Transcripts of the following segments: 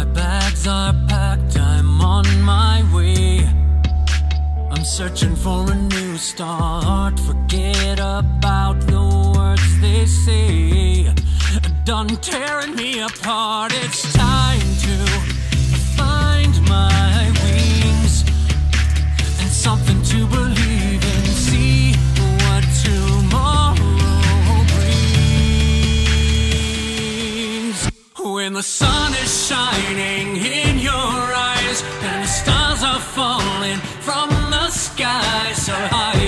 My bags are packed, I'm on my way. I'm searching for a new start. Forget about the words they say. Done tearing me apart. It's time When the sun is shining in your eyes and the stars are falling from the sky so higher,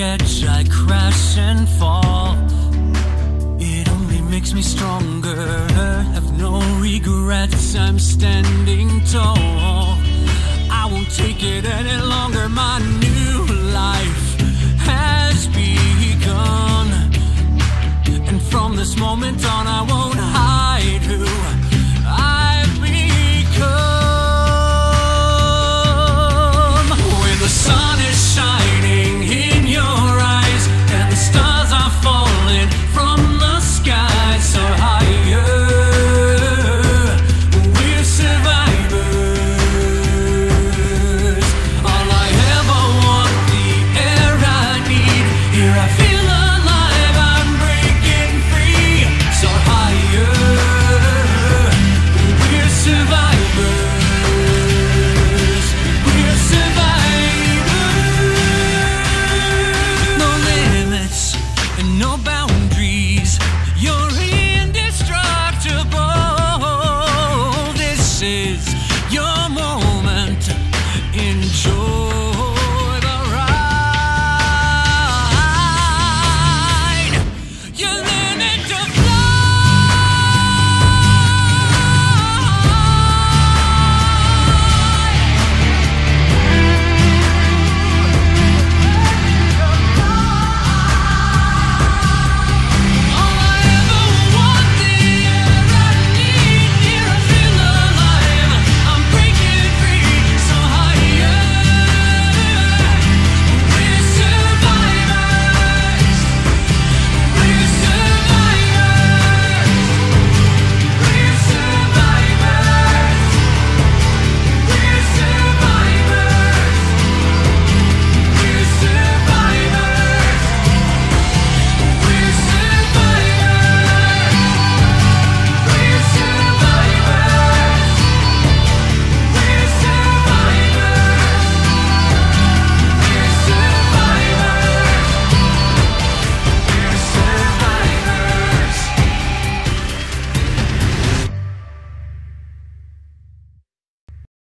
edge, I crash and fall. It only makes me stronger. Have no regrets, I'm standing tall. I won't take it any longer. My new life has begun. And from this moment on, I won't is your moment. Enjoy.